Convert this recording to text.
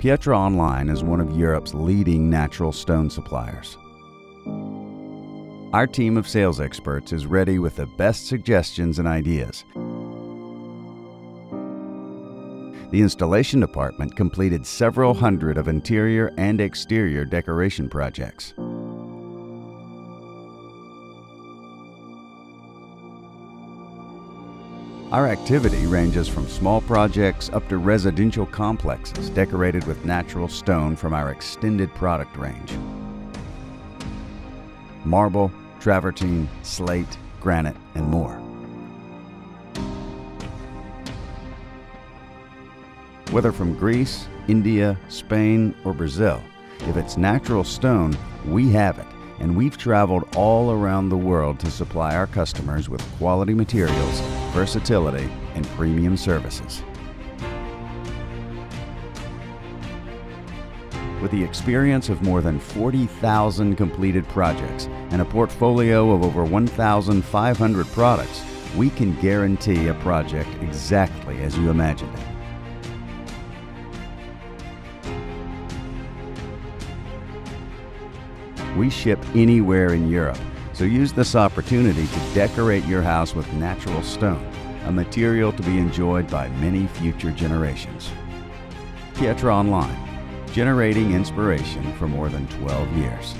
Piatra Online is one of Europe's leading natural stone suppliers. Our team of sales experts is ready with the best suggestions and ideas. The installation department completed several hundred of interior and exterior decoration projects. Our activity ranges from small projects up to residential complexes decorated with natural stone from our extended product range. Marble, travertine, slate, granite, and more. Whether from Greece, India, Spain, or Brazil, if it's natural stone, we have it and we've traveled all around the world to supply our customers with quality materials, versatility, and premium services. With the experience of more than 40,000 completed projects and a portfolio of over 1,500 products, we can guarantee a project exactly as you imagined it. We ship anywhere in Europe, so use this opportunity to decorate your house with natural stone, a material to be enjoyed by many future generations. Piatra Online, generating inspiration for more than 12 years.